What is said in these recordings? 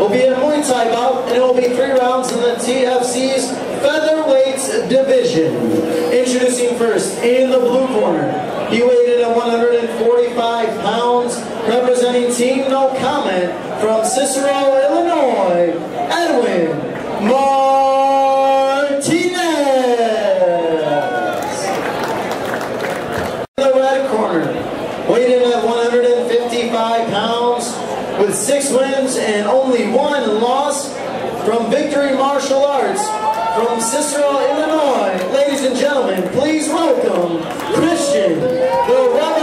will be a Muay Thai bout, and it will be three rounds in the TFC's featherweights division. Introducing first, in the blue corner, he weighed in at 145 pounds, representing Team No Comment from Cicero, Illinois, Edwin Martinez. In the red corner, weighed in at 155 pounds, with six wins and only one loss from Victory Martial Arts from Cicero, Illinois. Ladies and gentlemen, please welcome Christian the Rebel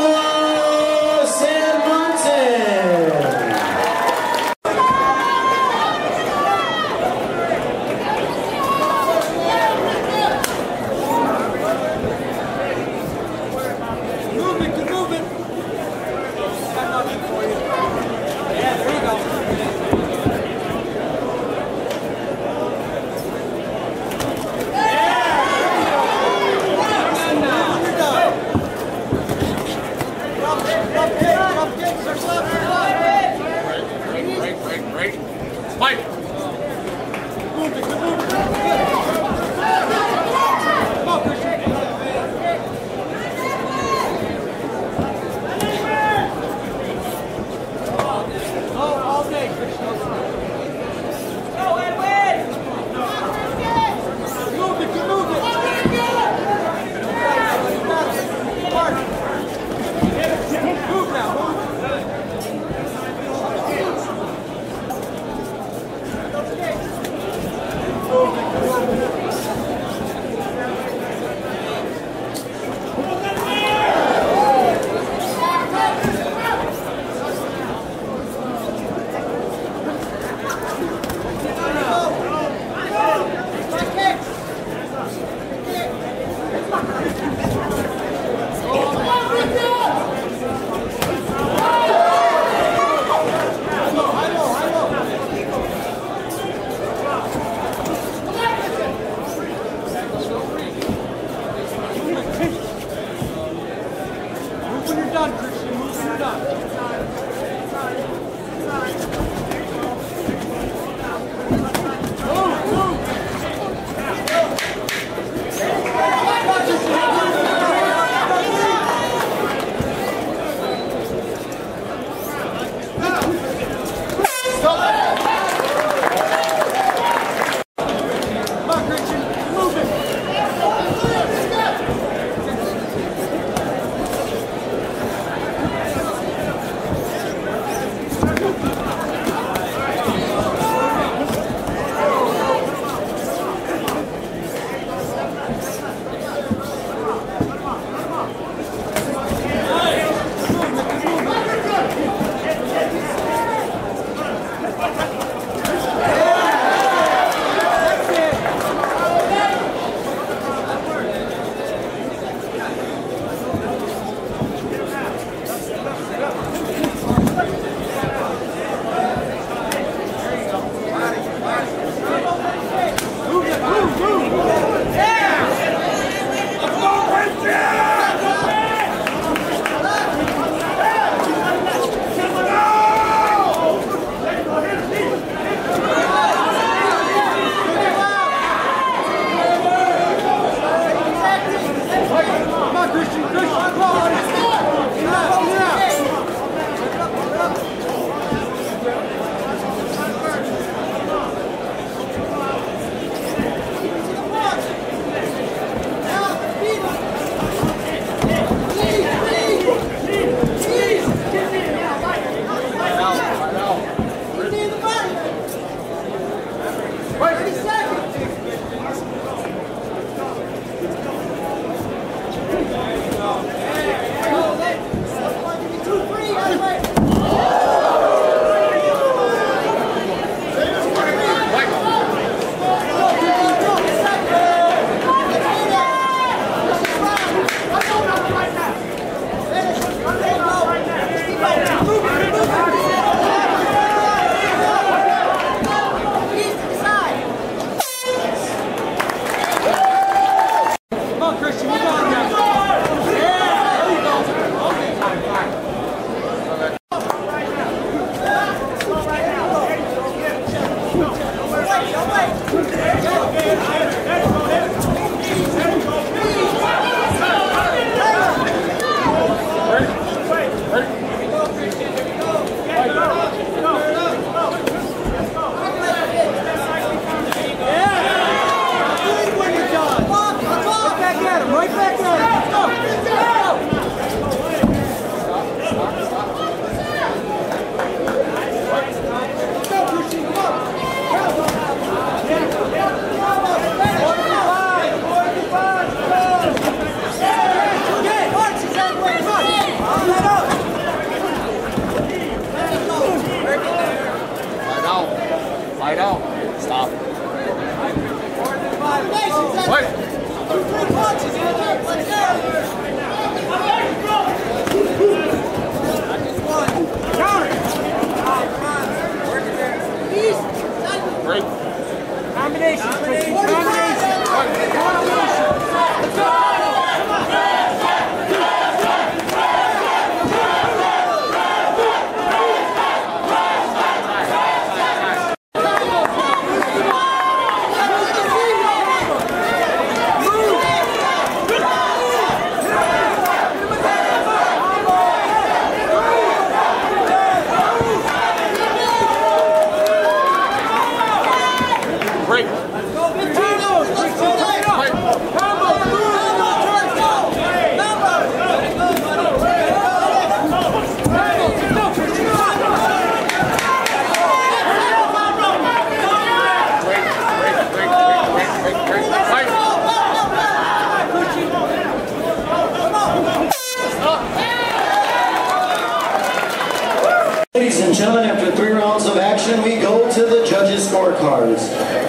Right, right, right. Mike.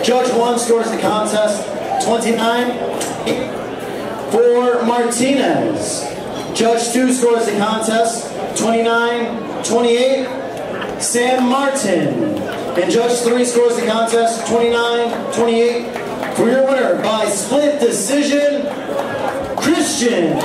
Judge 1 scores the contest 29 for Martinez. Judge 2 scores the contest 29 28 San Martin. And Judge 3 scores the contest 29 28 for your winner by split decision, Christian